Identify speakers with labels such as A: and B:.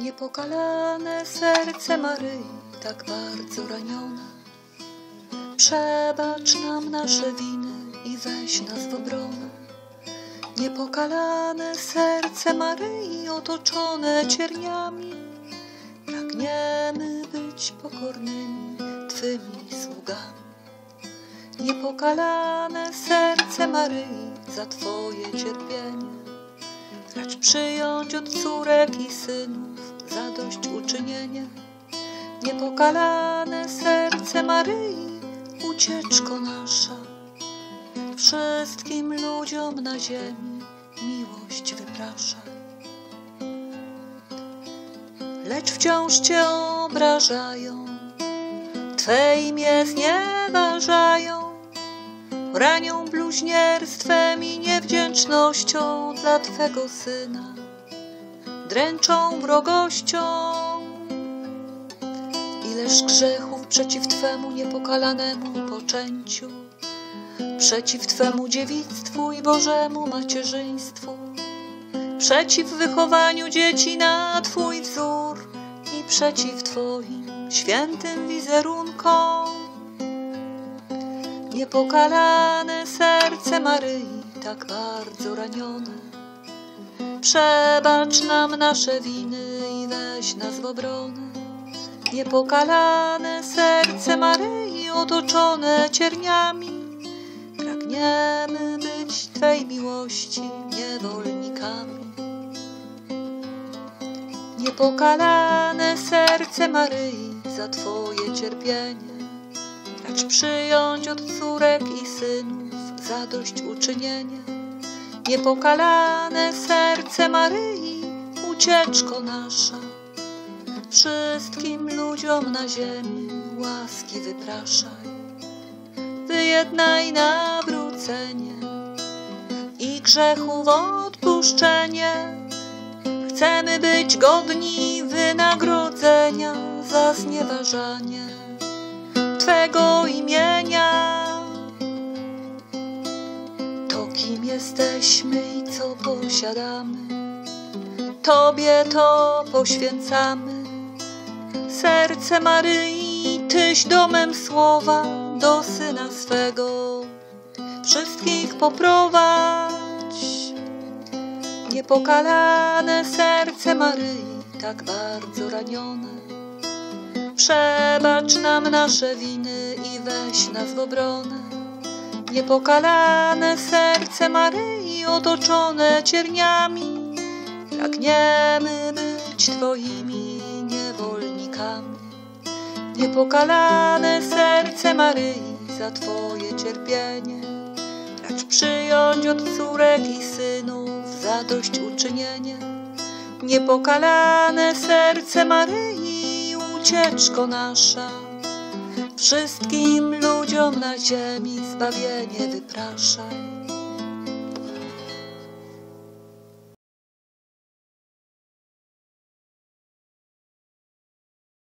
A: Niepokalane serce Maryi, tak bardzo ranione. Przebacz nam nasze winy i weź nas w obronę. Niepokalane serce Maryi, otoczone cierniami, pragniemy być pokornymi Twymi sługami. Niepokalane serce Maryi, za Twoje cierpienie, racz przyjąć od córek i synów zadośćuczynienie. Niepokalane serce Maryi, ucieczko nasza, wszystkim ludziom na ziemi miłość wypraszaj. Lecz wciąż Cię obrażają, Twe imię znieważają, ranią bluźnierstwem i niewdzięcznością dla Twego Syna, dręczą wrogością. Ileż grzechów przeciw Twemu niepokalanemu poczęciu, przeciw Twemu dziewictwu i Bożemu macierzyństwu, przeciw wychowaniu dzieci na Twój wzór i przeciw Twoim świętym wizerunkom. Niepokalane serce Maryi, tak bardzo ranione, przebacz nam nasze winy i weź nas w obronę. Niepokalane serce Maryi, otoczone cierniami, pragniemy być Twej miłości niewolnikami. Niepokalane serce Maryi, za Twoje cierpienie, racz przyjąć od córek i synów zadośćuczynienie. Niepokalane serce Maryi, ucieczko nasza, wszystkim ludziom na ziemi łaski wypraszaj. Wyjednaj nawrócenie i grzechów odpuszczenie. Chcemy być godni wynagrodzenia za znieważanie Twego imienia. Jesteśmy i co posiadamy, Tobie to poświęcamy. Serce Maryi, Tyś domem słowa do Syna swego, wszystkich poprowadź. Niepokalane serce Maryi, tak bardzo ranione, przebacz nam nasze winy i weź nas w obronę. Niepokalane serce Maryi, otoczone cierniami, pragniemy być Twoimi niewolnikami. Niepokalane serce Maryi, za Twoje cierpienie, racz przyjąć od córek i synów zadośćuczynienie. Niepokalane serce Maryi, ucieczko nasza, wszystkim ludziom na ziemi zbawienie wypraszaj.